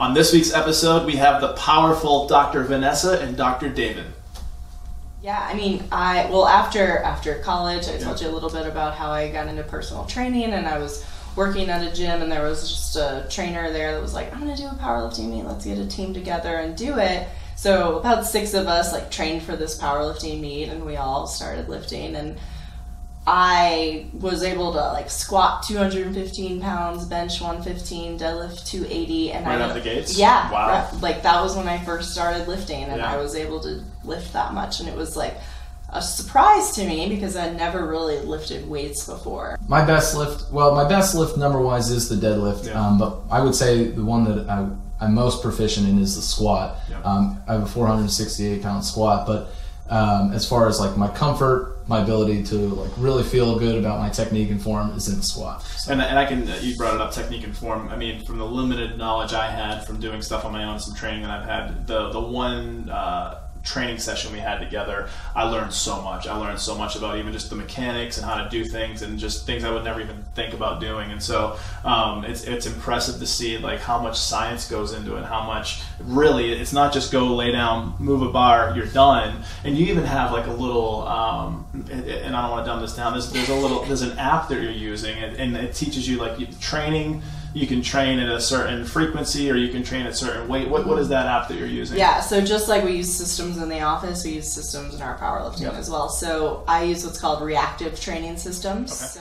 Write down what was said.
On this week's episode, we have the powerful Dr. Vanessa and Dr. David. Yeah, I mean, I well after after college, I told you a little bit about how I got into personal training, and I was working at a gym, and there was just a trainer there that was like, "I'm gonna do a powerlifting meet. Let's get a team together and do it." So about six of us like trained for this powerlifting meet, and we all started lifting and. I was able to like squat 215 pounds, bench 115, deadlift 280, and Right I out the gates? Yeah, Wow. right- like that was when I first started lifting, and Yeah. I was able to lift that much, and it was like a surprise to me because I'd never really lifted weights before. My best lift, well, my best lift number wise is the deadlift, Yeah. um, but I would say the one that I, I'm most proficient in is the squat. Yeah. Um, I have a 468 pound squat, but um, as far as like my comfort, my ability to like really feel good about my technique and form is in the squat. So, And, and I can, you brought it up, technique and form. I mean, from the limited knowledge I had from doing stuff on my own, some training that I've had, the, the one uh, training session we had together, I learned so much. I learned so much about even just the mechanics and how to do things and just things I would never even think about doing. And so um, it's, it's impressive to see like how much science goes into it, how much really it's not just go lay down, move a bar, you're done. And you even have like a little, um, and I don't want to dumb this down. There's, there's a little, there's an app that you're using, and, and it teaches you like you- training. You can train at a certain frequency, or you can train at a certain weight. What, what is that app that you're using? Yeah, so just like we use systems in the office, we use systems in our powerlifting Yep. as well. So I use what's called reactive training systems. Okay. So